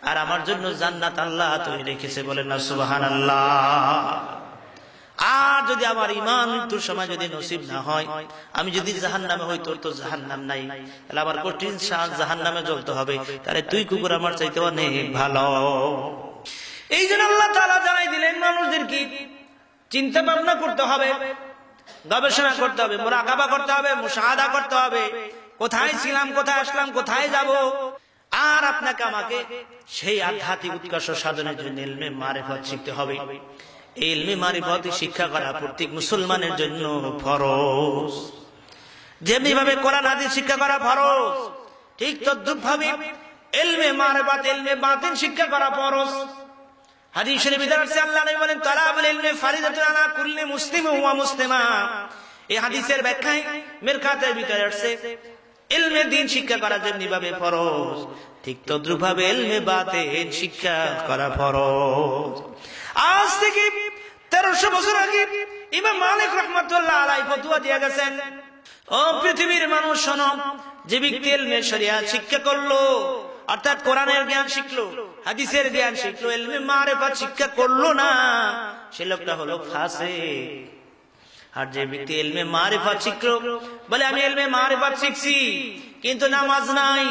আর আমার জন্য জান্নাত আল্লাহ তুমি রেখেছে বলেন না সুবাহান আল্লাহ আর যদি আমার ইমান মৃত্যুর সময় যদি নসিব না হয়, আমি যদি জাহান নামে হই, তোর তো জাহান নাম নাই। তাহলে আমার কঠিন জাহান নামে জ্বলতে হবে। তাহলে তুই কুকুর আমার চাইতে অনেক ভালো। এই জন্য আল্লাহ তালা জানাই দিলেন মানুষদের কি চিন্তা ভাবনা করতে হবে। গবেষণা করতে হবে, মোরাকাবা করতে হবে, মুশাহাদা করতে হবে। কোথায় ছিলাম, কোথায় আসলাম, কোথায় যাব? আর আপনাকে আমাকে সেই আধ্যাত্মিক উৎকর্ষ সাধনের জন্য এলমে মারেফত শিখতে হবে। এলমে মারিফত শিক্ষা করা প্রত্যেক মুসলমানের জন্য ফরজ। যেমনি ভাবে কোরআন, হাদিস শিক্ষা করা ফরজ, ঠিক তদ্রুপ ভাবে এলমে মারেফত এলমে বাতিন শিক্ষা করা ফরজ। মুসলিম এই দিন শিক্ষা করা ফরজ, ঠিক শিক্ষা করা আজ থেকে তেরোশো বছর আগে ইমাম মালিক রহমতুল্লাহ আলাই ফতুয়া দিয়ে গেছেন, ও পৃথিবীর মানুষ শোনো, যে ব্যক্তি এলমে শরিয়া শিক্ষা করল অর্থাৎ কোরআনের জ্ঞান শিখলো, হাদিসের জ্ঞান শিখলো, এলমে মারেফাত শিক্ষা করল না। সে লোকটা হলো ফাঁসে আর যে ব্যক্তি এলমে মারেফাত শিখলো, বলে, আমি এলমে মারেফাত শিখছি, কিন্তু নামাজ নাই,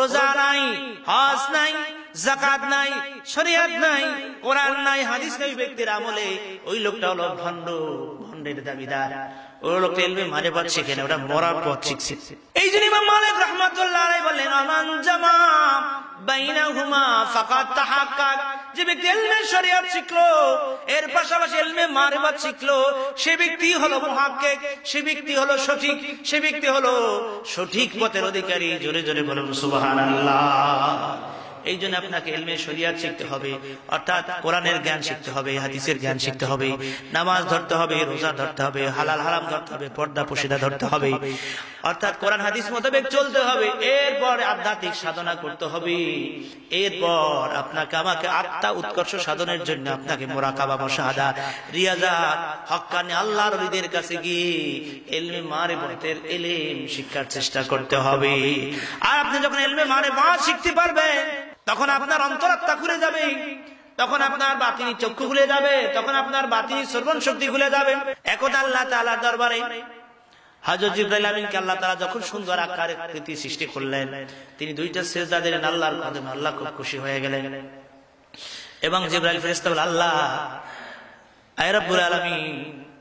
রোজা নাই হাস নাই। জাকাত নাই, শরিয়াত নাই, কোরআন নাই, হাদিস নাই, ব্যক্তির আমলে ওই লোকটা হলো ভণ্ড, ভণ্ডের দাবিদার। এর পাশাপাশি শিখলো, সে ব্যক্তি হলো সে ব্যক্তি হলো সঠিক, সে ব্যক্তি হলো সঠিক পথের অধিকারী। জোরে জোরে বলুন, সুবহানাল্লাহ। এই জন্য আপনাকে এলমে শরিয়াত শিখতে হবে, অর্থাৎ কোরআনের জ্ঞান শিখতে হবে, হাদিসের জ্ঞান শিখতে হবে, নামাজ ধরতে হবে, রোজা ধরতে হবে, হালাল হারাম ধরতে হবে, পর্দা পশিদা ধরতে হবে, অর্থাৎ কোরআন হাদিস মোতাবেক চলতে হবে, এরপর আধ্যাত্মিক সাধনা করতে হবে, এরপর আপনাকে আমাকে আত্মা উৎকর্ষ সাধনের জন্য আপনাকে মোরাকাবা, মশাহাদা রিয়াজা হক্কানি আল্লাহর হৃদের কাছে গিয়ে এলমে মারে বতের এলেম শিক্ষার চেষ্টা করতে হবে। আর আপনি যখন এলমে মারে মা শিখতে পারবেন তখন আপনার অন্তরাত্মা খুলে যাবে। তখন আপনার বাতি চক্ষু খুলে যাবে। তখন আপনার বাতি শ্রবণ শক্তি খুলে যাবে। একদা আল্লাহ তালার দরবারে সুন্দর আল্লাহ খুশি হয়ে এবং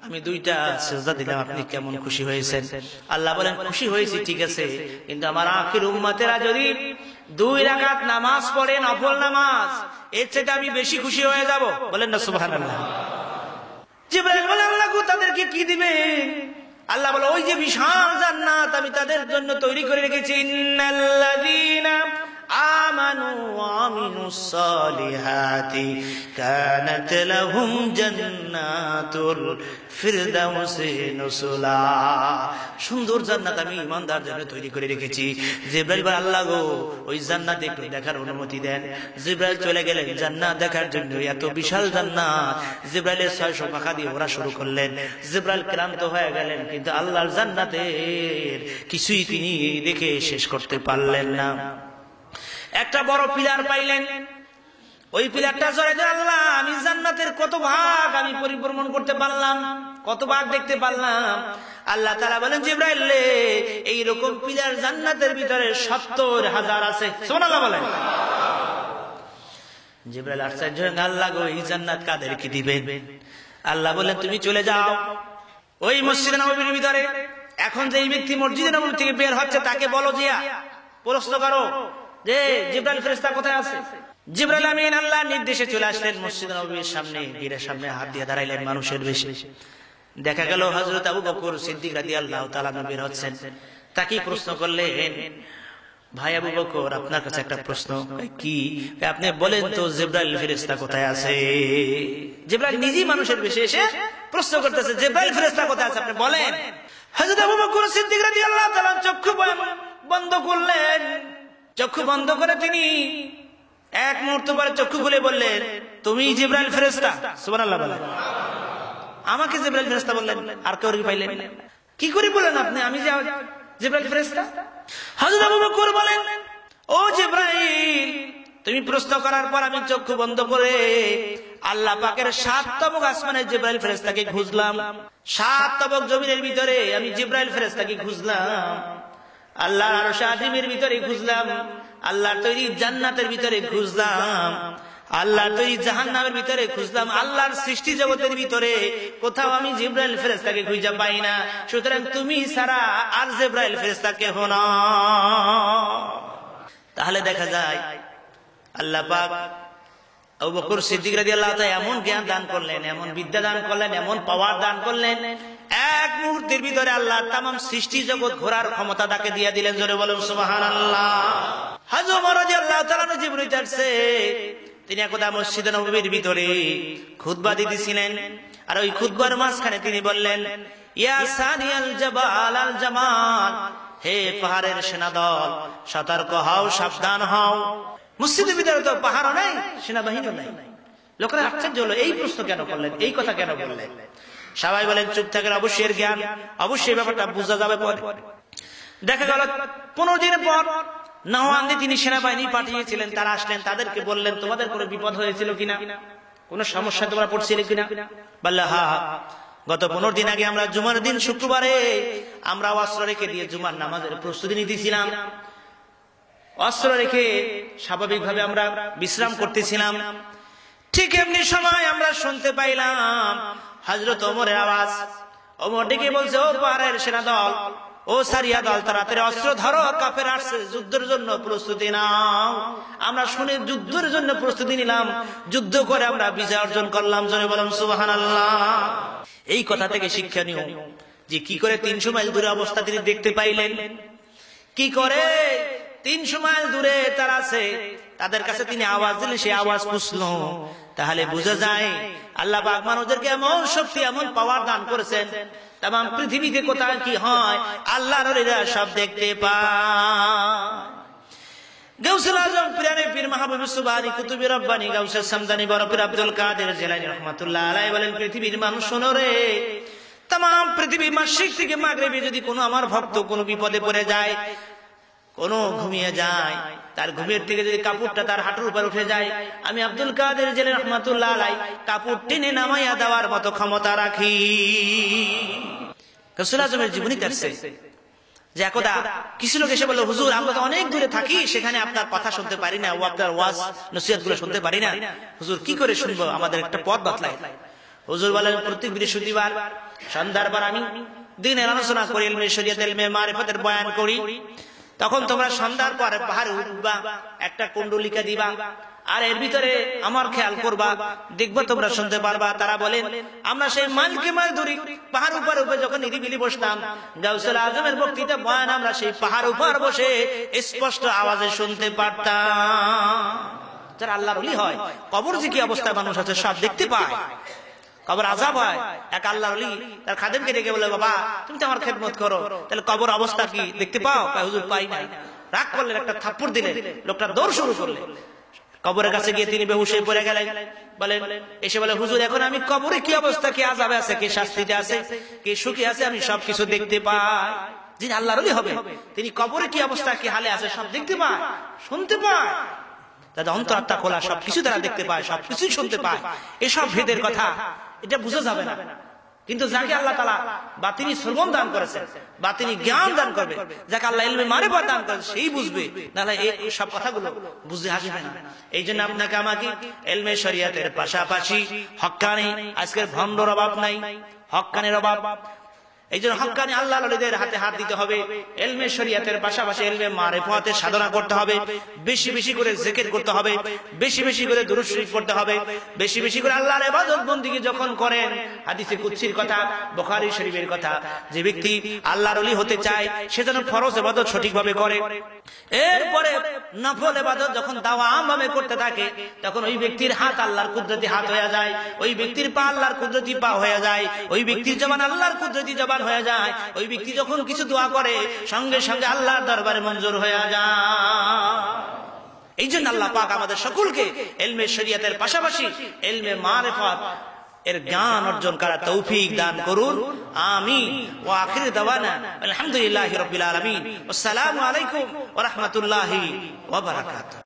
আমি দুইটা দিলাম, আপনি কেমন খুশি হয়েছেন? আল্লাহ বলেন, খুশি হয়েছি, ঠিক আছে, কিন্তু আমার আখির উম্মতেরা যদি দুই রাকাত নামাজ পড়ে নফল নামাজ, এর চেয়ে আমি বেশি খুশি হয়ে যাব। বলেন না বলে, আল্লাহ তাদেরকে কি দিবে? আল্লাহ বলে, ওই যে বিশাল জান্নাত আমি তাদের জন্য তৈরি করে রেখেছি। آمنوا وعملوا الصالحات كانت لهم جنات الفردوس نزلا সুন্দর জান্নাত আমি ইমানদার জন্য তৈরি করে রেখেছি জিব্রাইল বলে আল্লাহ গো ওই জান্নাত একটু দেখার অনুমতি দেন জিব্রাইল চলে গেলেন জান্নাত দেখার জন্য এত বিশাল জান্নাত জিব্রাইলের ছয়শো পাখা দিয়ে ওরা শুরু করলেন জিব্রাইল ক্লান্ত হয়ে গেলেন কিন্তু আল্লাহর জান্নাতের কিছুই তিনি দেখে শেষ করতে পারলেন না একটা বড় পিলার পাইলেন। ওই পিলারটা জড়ে আল্লাহ, আমি জান্নাতের কত ভাগ আমি পরিভ্রমণ করতে পারলাম, কত ভাগ দেখতে পারলাম। আল্লাহ তারা বলেন, জিব্রাইল এইরকম পিলার জান্নাতের ভিতরে সত্তর হাজার আছে। সোনালা বলেন। জিব্রাইল আশ্চর্য আল্লাহ গো, এই জান্নাত কাদেরকে দিবেন আল্লাহ বলেন তুমি চলে যাও। ওই মসজিদ নবীর ভিতরে, এখন যে এই ব্যক্তি মসজিদ নবী থেকে বের হচ্ছে, তাকে বলো জিয়া, প্রশ্ন করো যে জিব্রাইল ফেরেশতা কোথায় আছে? জিব্রাইল আমিন আল্লাহ নির্দেশে চলে আসলেন মসজিদ নবীর সামনে গিরের সামনে হাত দিয়ে দাঁড়াইলেন মানুষের বেশি। দেখা গেল হযরত আবু বকর সিদ্দিক রাদিয়াল্লাহু তাআলা বের হচ্ছেন। তাকে প্রশ্ন করলেন ভাই আবু বকর আপনার কাছে একটা প্রশ্ন। কি? আপনি বলেন তো জিব্রাইল ফেরেশতা কোথায় আছে? জিব্রাইল নিজেই মানুষের বেশি এসে প্রশ্ন করতেছে জিব্রাইল ফেরেশতা কোথায় আছে? আপনি বলেন। হযরত আবু বকর সিদ্দিক রাদিয়াল্লাহু তাআলা চক্ষু বন্ধ করলেন চক্ষু বন্ধ করে তিনি এক মুহূর্ত পরে চক্ষু খুলে বললেন, তুমি জিব্রাইল ফেরেস্তা সুবান আল্লাহ আমাকে জিব্রাইল ফেরেস্তা বললেন, আর কেউ পাইলেন কি করে বলেন আপনি? আমি যে জিব্রাইল ফেরেশতা? হযরত আবু বকর বলেন, ও জিব্রাইল, তুমি প্রশ্ন করার পর আমি চক্ষু বন্ধ করে আল্লাহ পাকের সাত তবক আসমানের জিব্রাইল ফেরেশতাকে খুঁজলাম। সাত তবক জমিনের ভিতরে আমি জিব্রাইল ফেরেশতাকে খুঁজলাম। আল্লাহর আরশ আজিমের ভিতরে খুঁজলাম আল্লাহর তৈরি জান্নাতের ভিতরে খুঁজলাম আল্লাহর তৈরি জাহান্নামের ভিতরে খুঁজলাম আল্লাহর সৃষ্টি জগতের ভিতরে কোথাও আমি জিব্রাইল ফেরেস্তাকে খুঁজে পাই না। সুতরাং তুমি সারা আর জিব্রাইল ফেরেশতাকে হনা তাহলে দেখা যায়, আল্লাহ পাক সিদ্দিক রাদিয়াল্লাহু তাআলা এমন জ্ঞান দান করলেন, এমন বিদ্যা দান করলেন, এমন পাওয়ার দান করলেন এক মুহূর্তের ভিতরে আল্লাহ তামাম সৃষ্টি জগৎ ঘোরার ক্ষমতা তাকে দিয়ে দিলেন। জোরে বলুন, সুবহানাল্লাহ। হাজু ওমর রাদিয়াল্লাহু তাআলা জিবরিল আসছে তিনি একদা মসজিদে নববীর ভিতরে খুতবা দিতেছিলেন। আর ওই খুতবার মাঝখানে তিনি বললেন হে পাহাড়ের সেনাদল, সতর্ক হও, সাবধান হও। মসজিদের ভিতরে তো পাহাড় নাই, সেনাবাহিনীও নাই। লোকেরা আশ্চর্য হলো, এই প্রশ্ন কেন করলেন? এই কথা কেন বললেন? সবাই বলেন, চুপ থাকেন, অবশ্যই এর জ্ঞান, অবশ্যই ব্যাপারটা বোঝা যাবে পরে। দেখা গেল, পনেরো দিনের পর নওয়ান্দি তিনি সেনাবাহিনী পাঠিয়েছিলেন, তারা আসলেন, তাদেরকে বললেন, তোমাদের কোনো বিপদ হয়েছিল কিনা? কোন সমস্যা তোমরা পড়ছিলে কিনা? বললে, হা গত পনেরো দিন আগে আমরা জুমার দিন শুক্রবারে আমরা অস্ত্র রেখে দিয়ে জুমার নামাজের প্রস্তুতি নিতেছিলাম। অস্ত্র রেখে স্বাভাবিকভাবে আমরা বিশ্রাম করতেছিলাম। ঠিক এমনি সময় আমরা শুনতে পাইলাম হজরত ওমরের আওয়াজ। ওমর ডেকে বলছে ও পাহাড়ের সেনা দল ও সারিয়া দল তাড়াতাড়ি অস্ত্র ধরো কাফের আসছে যুদ্ধের জন্য প্রস্তুতি নাও। আমরা শুনে যুদ্ধের জন্য প্রস্তুতি নিলাম যুদ্ধ করে আমরা বিজয় অর্জন করলাম জনে বললাম সুবাহান এই কথা থেকে শিক্ষণীয় যে কি করে তিনশো মাইল দূরে অবস্থা তিনি দেখতে পাইলেন। কি করে তিনশো মাইল দূরে তারা আছে তাদের কাছে তিনি আওয়াজ দিলেন সে আওয়াজ পুষল। তাহলে বোঝা যায় আল্লাহ বাগ মানুষদেরকে এমন শক্তি, এমন পাওয়ার দান করেছেন। তাম পৃথিবীতে কোথায় কি হয়, আল্লাহর সব দেখতে পায়। সামদানি আব্দুল পৃথিবীর মানুষ শোনো রে যদি কোনো আমার ভক্ত কোনো বিপদে পড়ে যায় কোন ঘুমিয়ে যায়। তার ঘুমের থেকে যদি কাপড়টা তার হাঁটুর উপর উঠে যায়, আমি আব্দুল কাদের জেলে রহমাতুল্লাহ কাপড় টেনে নামাইয়া দেওয়ার মতো ক্ষমতা রাখি। আজমের জীবনী কাটছে যে একদা কিছু লোক এসে হুজুর, আমরা তো অনেক দূরে থাকি, সেখানে আপনার কথা শুনতে পারি না ও আপনার ওয়াজ নসিহতগুলো শুনতে পারি না। হুজুর, কি করে শুনব? আমাদের একটা পথ বাতলাই হুজুর বলেন প্রত্যেক বৃহস্পতিবার, সন্ধ্যার পর আমি দিনের আলোচনা করি এলমে শরিয়াত এলমে মারিফতের বয়ান করি। তখন তোমরা সন্ধ্যার পরে পাহাড়ে উঠবা, একটা কুণ্ডলিকা দিবা, আর এর ভিতরে আমার খেয়াল করবা, দেখব তোমরা শুনতে পারবা, তারা বলেন, আমরা সেই মাইলকে মাইল ধরি পাহাড় উপর উপরে যখন নিরিবিলি বসতাম, গাউসুল আজমের বক্তৃতা বয়ান, আমরা সেই পাহাড় উপর বসে স্পষ্ট আওয়াজে শুনতে পারতাম। যারা হয়, কবর যে কি অবস্থায় মানুষ আছে, সব দেখতে পায়। কবর আজাব হয়। এক আল্লাহ তার খাদেমকে ডেকে বলে, বাবা, তুমি তো আমার খেদমত করো। তাহলে কবর অবস্থা কি? দেখতে পাও? হুজুর, পাই নাই। রাগ করলেন, একটা থাপ্পড় দিলেন। লোকটা দৌড় শুরু করলেন কবরের কাছে গিয়ে তিনি বেহুশ পড়ে গেলেন। বলেন, এসে বলে, হুজুর, এখন আমি কবরে কি অবস্থা? কি আজাবে আছে? কি শাস্তিতে আছে? কি সুখী আছে? আমি সবকিছু দেখতে পাই। যিনি আল্লাহরই হবে তিনি কবরে কি অবস্থা, কি হালে আছে সব দেখতে পায়, শুনতে পায়। তাদের অন্তরাত্মা খোলা, সবকিছু তারা দেখতে পায়, সবকিছুই শুনতে পায়। এসব ভেদের কথা এটা বুঝা যাবে না। কিন্তু যাকে আল্লাহ তালা বা তিনি শ্রবণ দান করেছেন বা তিনি জ্ঞান দান করবে যাকে আল্লাহ ইলমে মারে বা দান করেন সেই বুঝবে। নাহলে এই সব কথাগুলো বুঝতে আসবে না। এই জন্য আপনাকে আমাকে এলমে শরিয়াতের পাশাপাশি হকানি আজকের ভণ্ডর অভাব নাই হকানের অভাব এই জন্য হকানি আল্লাহ আলীদের হাতে হাত দিতে হবে। এলমে শরিয়াতের পাশাপাশি এলমে মারে মারেফাতের সাধনা করতে হবে। বেশি বেশি করে জেকের করতে হবে। বেশি বেশি করে দুরুদ শরীফ করতে হবে। বেশি বেশি করে আল্লাহর ইবাদত বন্দিকে যখন করেন, হাদিসে কুচ্ছির কথা, বুখারী শরীফের কথা, যে ব্যক্তি আল্লাহর ওলি হতে চায়, সে যেন ফরজ ইবাদত সঠিকভাবে করে। এরপরে নফল এবাদত যখন দাওয়াম ভাবে করতে থাকে, তখন ওই ব্যক্তির হাত আল্লাহর কুদরতি হাত হয়ে যায়। ওই ব্যক্তির পা আল্লাহর কুদরতি পা হয়ে যায়। ওই ব্যক্তির জবান আল্লাহর কুদরতি জবান হয়ে যায়। ওই ব্যক্তি যখন কিছু দোয়া করে, সঙ্গে সঙ্গে আল্লাহর দরবারে মঞ্জুর হয়ে যায়। এই জন্য আল্লাহ পাক আমাদের সকলকে এলমে শরিয়াতের পাশাপাশি, এলমে মারেফত এর জ্ঞান অর্জন করা তৌফিক দান করুন। আমি ও আখির দাওয়ানা, আলহামদুলিল্লাহি রাব্বিল আলামিন। আসসালামু আলাইকুম ওয়া রাহমাতুল্লাহি ওয়া বারাকাতুহু।